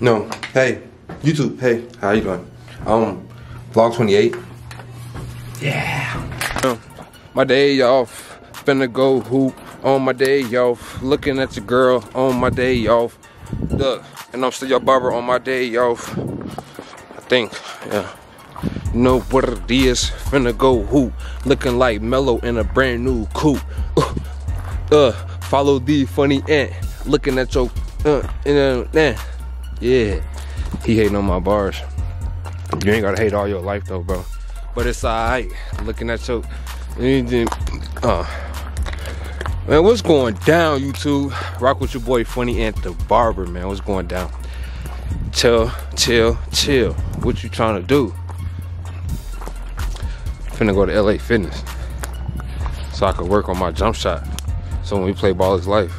No. Hey, YouTube. Hey, how you doing? Um, vlog 28. Yeah. My day off. Finna go hoop on my day off. Looking at your girl on my day off. Look, and I'm still your barber on my day off. I think, yeah. You know what it is. Finna go hoop. Looking like Mellow in a brand new coupe. Uh, uh follow the funny ant. Looking at your, uh, uh, uh, yeah. He hating on my bars. You ain't gotta hate all your life though, bro. But it's alright. Looking at your uh Man, what's going down, YouTube? Rock with your boy Funny Ant the Barber, man. What's going down? Chill, chill, chill. What you trying to do? Finna go to LA Fitness. So I could work on my jump shot. So when we play ball is life,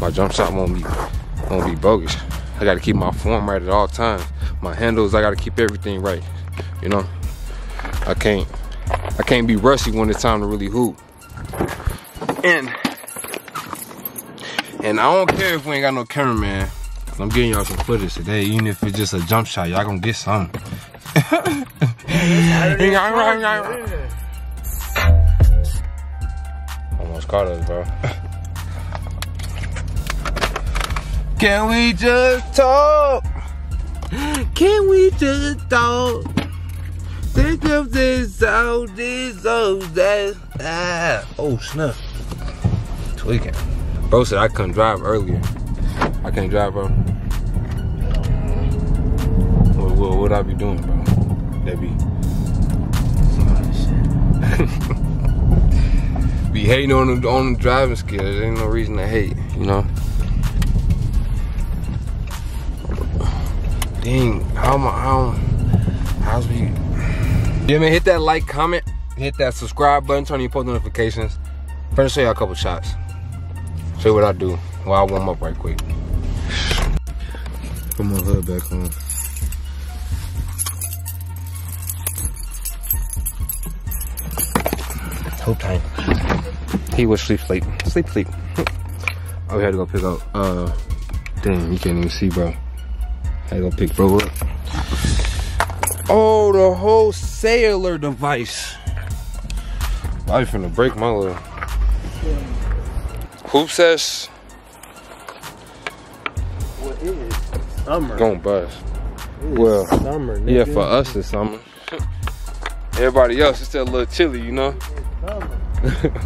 my jump shot won't be won't be bogus. I gotta keep my form right at all times. My handles, I gotta keep everything right. You know? I can't I can't be rusty when it's time to really hoop. And and I don't care if we ain't got no cameraman. I'm getting y'all some footage today, even if it's just a jump shot, y'all gonna get some. Almost caught us, bro. Can we just talk? Can we just talk? Think of this, all this, all that. Ah. Oh, snap. Tweaking. Bro said I couldn't drive earlier. I can't drive, bro. What, what would I be doing, bro? That be. be hating on the, on the driving skills. There ain't no reason to hate, you know? Dang, how am I, how, how's we, yeah, man, hit that like, comment, hit that subscribe button, turn on your post notifications. I'm gonna show you a couple shots. Show you what I do while I warm up right quick. Put my hood back on. Hope time. He was sleep, sleep, sleep, sleep. oh, we had to go pick up. Uh, damn, you can't even see, bro. Had to go pick bro up. Oh, the whole cellular device. I finna break my little. Who says? What is summer? Gonna bust. Well, summer. Yeah, for us it's summer. Everybody else it's still a little chilly, you know. It's summer.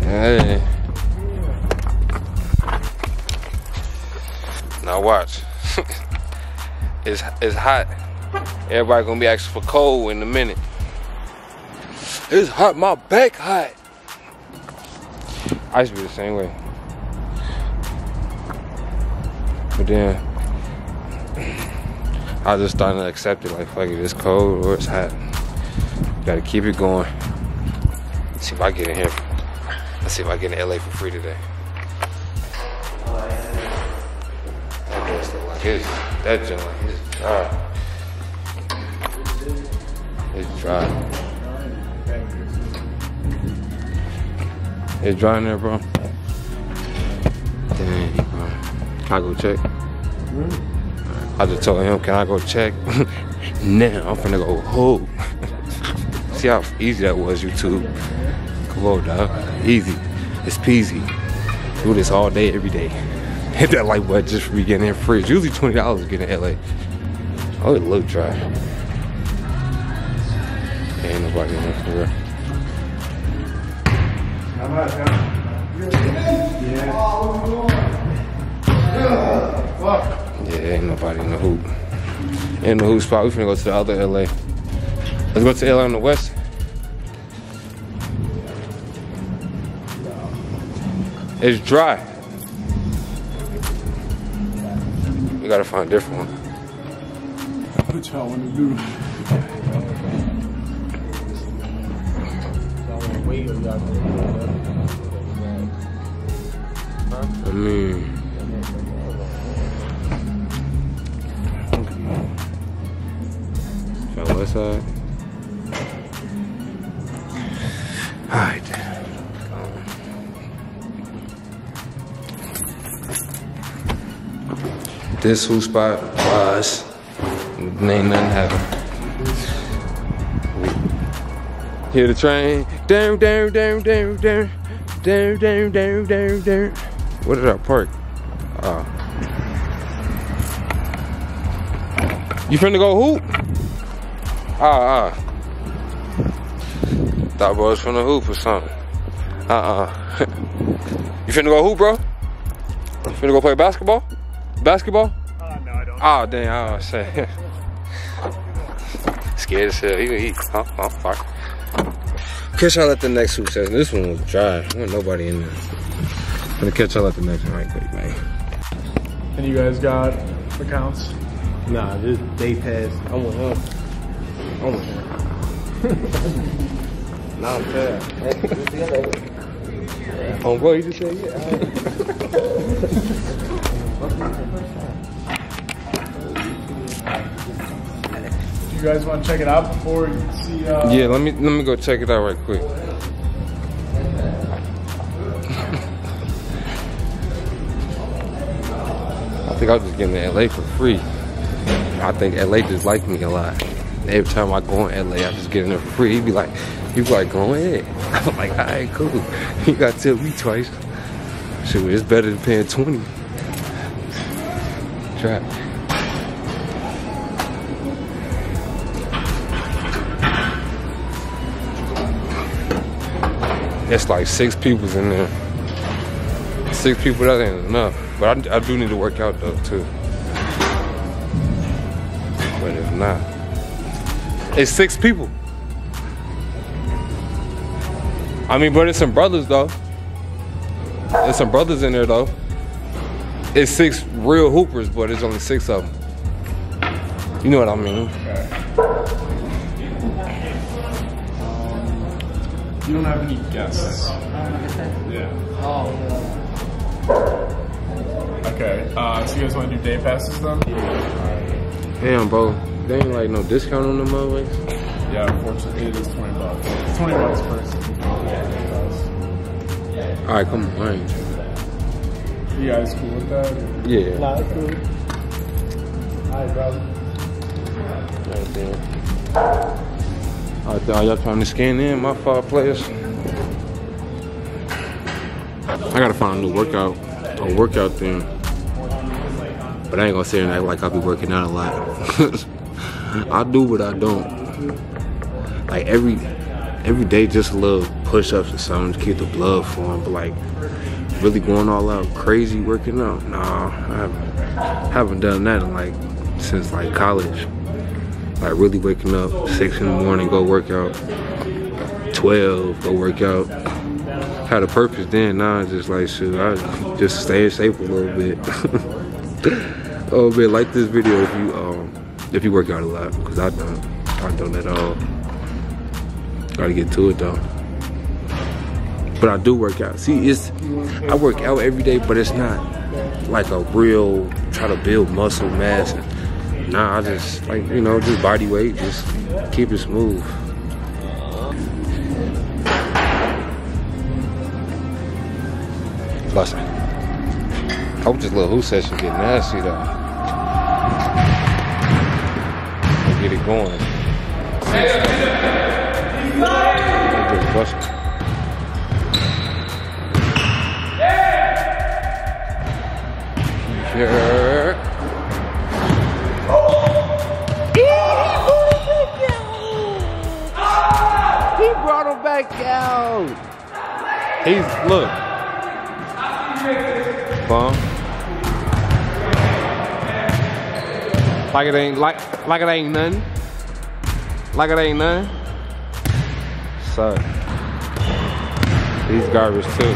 Hey. Now watch. It's it's hot. Everybody gonna be asking for cold in a minute. It's hot, my back hot. I used to be the same way. But then I just started to accept it like fuck it, it's cold or it's hot. Gotta keep it going. Let's see if I get in here. Let's see if I get in LA for free today. That look like that joint it's dry. It's dry. It's dry in there, bro. Dang, bro. Can I go check? Mm-hmm. I just told him, can I go check? now I'm finna go home. See how easy that was, YouTube. Come on, dog. Easy. It's peasy. Do this all day, every day. Hit that like button just for me getting in free. It's usually $20 to get in LA. Oh, it look dry. Ain't nobody in there for real. Yeah, ain't nobody in the hoop. In the hoop spot, we finna go to the other LA. Let's go to LA on the west. It's dry. We gotta find a different one. What y'all want to do? I mean, Try west side. This who spot was. Ain't nothing happen. Hear the train. Down, down, down, down, down. Down, down, down, down, down. Where did I park? Oh. You finna go hoop? Ah, ah. Thought I was finna hoop or something. Uh-uh. you finna go hoop, bro? You finna go play basketball? Basketball? Uh, no, I don't. Oh, dang, I was saying. Scared as hell. He, he, oh, oh, fuck. Catch y'all at the next hoop session. This one was dry. There wasn't nobody in there. Gonna catch y'all at the next one right quick, man. And you guys got accounts? Nah, this day pass. I want him. I want him. nah, I'm fair. Oh, boy, you just said You guys want to check it out before you see? Uh, Yeah, let me let me go check it out right quick. I think I was just getting to LA for free. I think LA just like me a lot. Every time I go in LA, I'm just get in there for free. He'd be like, be like, go ahead. I'm like, all right, cool. You got to tip me twice. Shit, it's better than paying 20. Try. It's like six people's in there. Six people, that ain't enough. But I, I do need to work out though, too. But if not, it's six people. I mean, but it's some brothers though. There's some brothers in there though. It's six real hoopers, but it's only six of them. You know what I mean? You don't have any guests. Yeah. Oh. Okay. Uh, so you guys want to do day passes then? Damn, bro. They ain't like no discount on the motherfuckers. Yeah, unfortunately, it is twenty bucks. Twenty bucks first. All right, come on. I ain't- You guys cool with that? Yeah. Nah, it's cool. Alright, brother. Right there. All right, y'all trying to scan in my five players? I gotta find a new workout, a workout thing. But I ain't gonna say it like I be working out a lot. I do, but I don't. Like every every day, just a little push-ups or something to keep the blood flowing. But like really going all out crazy working out, nah, I haven't, haven't done that in like since like college. Like really waking up six in the morning, go work out. Twelve, go work out. Had a purpose then. Now it's just like shit. I just stay safe a little bit. little bit like this video if you um if you work out a lot because I don't. I don't at all. Gotta get to it though. But I do work out. See, it's I work out every day, but it's not like a real try to build muscle mass. Nah, I just like you know, just body weight, just keep it smooth. Listen, hope this little hoop session get nasty though. Let's get it going. Yeah. Back out. He's look. Bum. Like it ain't like like it ain't nothing. Like it ain't nothing. So these garbage too.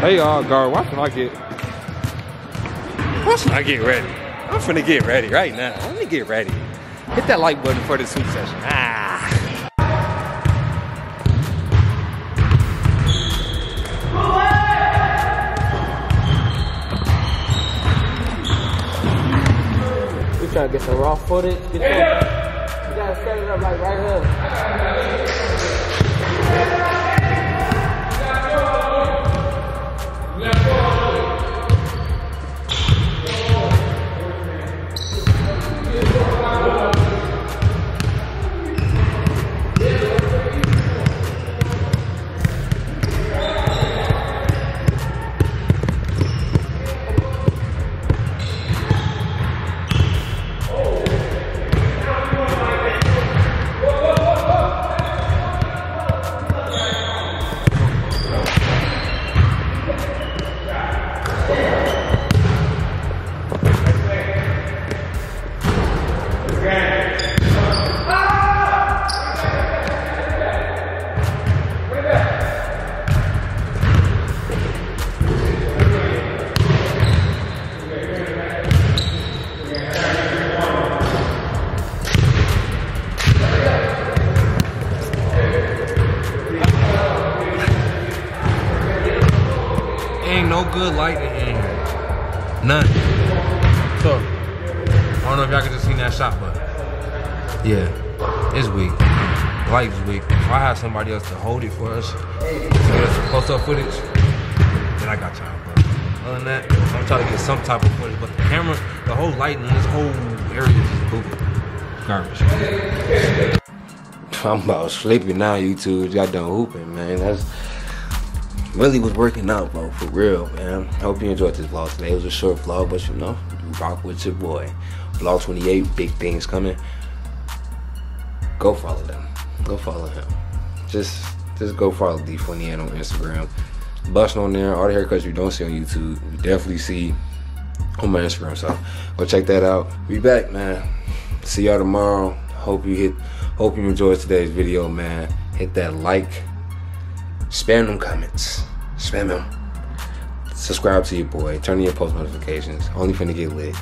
Hey y'all, guard, why should I get why should I get ready? I'm finna get ready right now. Let me get ready. Hit that like button for the soup session. Ah. We trying to get some raw footage. Get some, you gotta set it up like right here. Good lighting in here. None. So, I don't know if y'all can just see that shot, but yeah, it's weak. The light is weak. If I had somebody else to hold it for us, some close-up footage, then I got. But other than that, I'm trying to get some type of footage. But the camera, the whole lighting in this whole area is just pooping. Garbage. I'm about sleepy now, YouTube. Got done hooping, man. That's really was working out, bro, for real, man. Hope you enjoyed this vlog today. It was a short vlog, but you know, rock with your boy. Vlog 28, big things coming. Go follow them. Go follow him. Just just go follow D28 on Instagram. Busting on there, all the haircuts you don't see on YouTube, you definitely see on my Instagram. So go check that out. Be back, man. See y'all tomorrow. Hope you hit hope you enjoyed today's video, man. Hit that like. Spam them comments. Spam them. Subscribe to your boy. Turn on your post notifications. Only finna get lit.